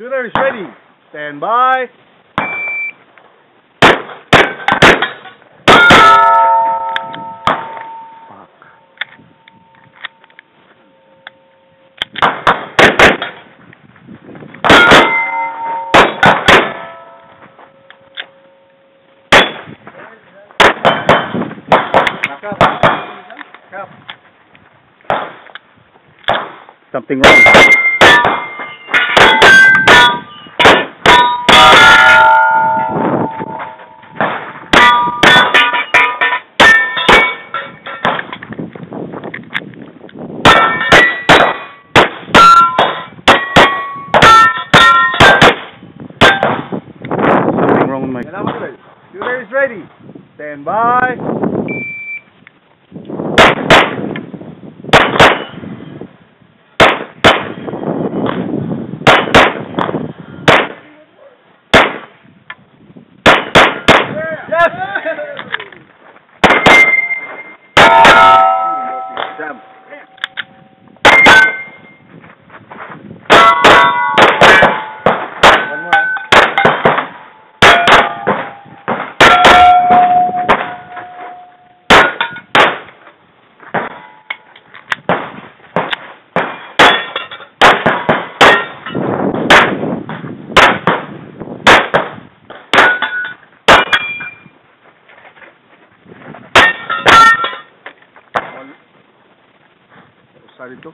Shooter is ready. Stand by. Something wrong. My... Is ready. Stand by. Sarito